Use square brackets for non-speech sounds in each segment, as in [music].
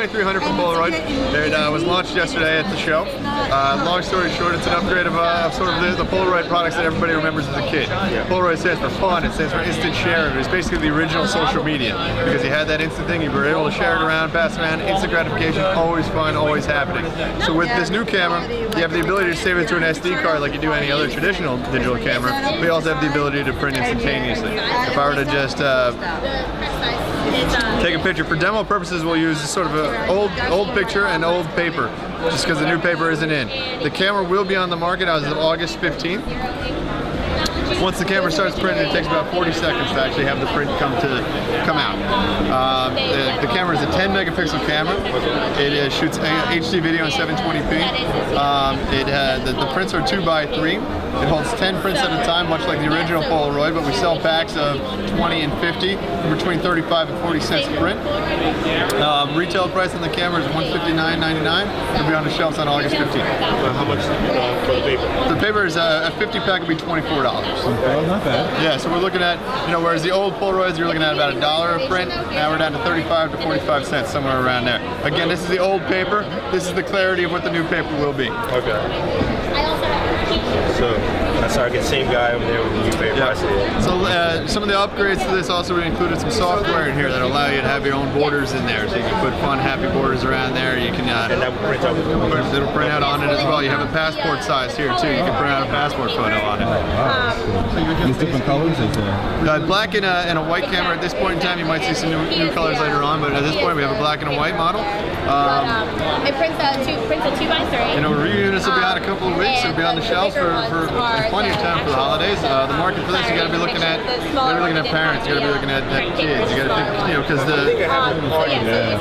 X300 from Polaroid. It uh, was launched yesterday at the show. Uh, long story short, it's an upgrade of, uh, of sort of the, the, Polaroid products that everybody remembers as a kid. Polaroid stands for fun, it stands for instant sharing. It was basically the original social media because you had that instant thing, you were able to share it around, pass it around, instant gratification, always fun, always happening. So with this new camera, you have the ability to save it to an SD card like you do any other traditional digital camera. We also have the ability to print instantaneously. If I were to just uh, take a picture. For demo purposes, we'll use sort of an old, old picture and old paper, just because the new paper isn't in. The camera will be on the market as of August 15th. Once the camera starts printing, it takes about 40 seconds to actually have the print come to come out. Uh, the, the, camera is a 10 megapixel camera. It uh, shoots HD video in 720p. Um, it uh, the, the, prints are 2 by 3 It holds 10 prints at a time, much like the original Polaroid, but we sell packs of 20 and 50, for between 35 and 40 cents a print. Um, retail price on the camera is $159.99. It'll be on the shelves on August 15th. how much uh, for the paper? The paper is uh, a 50 pack will be $24. Well, not bad. Yeah, so we're looking at, you know, whereas the old Polaroids, you're looking at about a dollar a print. Now we're down to 35 to 45 cents, somewhere around there. Again, this is the old paper. This is the clarity of what the new paper will be. Okay. So that's our same guy over there with the new paper. Yeah. So uh, some of the upgrades to this also included some software in here that allow you to have your own borders in there. So you can put fun, happy borders around there. You can uh, and that will print out. It'll print out on it as well. You have a passport size here too. You can print out a passport photo on it. Wow, cool. These different colors. Is uh, black and a, and a white camera. At this point in time, you might see some new, new colors later on, but at this point we have a black and a white model. Um, it prints a two prints a two by three. And our reunits will be out a couple of weeks. It'll be on the shelves for for, plenty of time for the holidays. Uh, the market for this, you got to be looking at, you got to be looking at parents, you got to be looking at, at kids, you got to think, you know, because the. Yeah,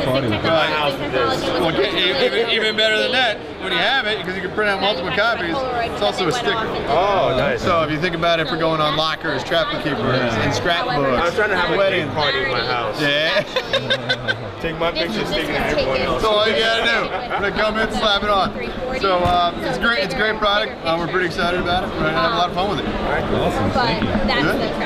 party. Well, even, even better than that, when you have it, because you can print out multiple copies, it's also a sticker. Oh, nice. So if you think about it, for going on lockers, Trapper Keepers, yeah. and scrapbooks. I'm trying to have a wedding party in my house. Yeah. [laughs] Take my picture, stick it in everyone else. That's all you gotta do. I'm gonna come in, slap it on. So um, it's great. It's a great product. Uh, we're pretty excited about it. We're gonna have a lot of fun with it. Awesome. You. That's the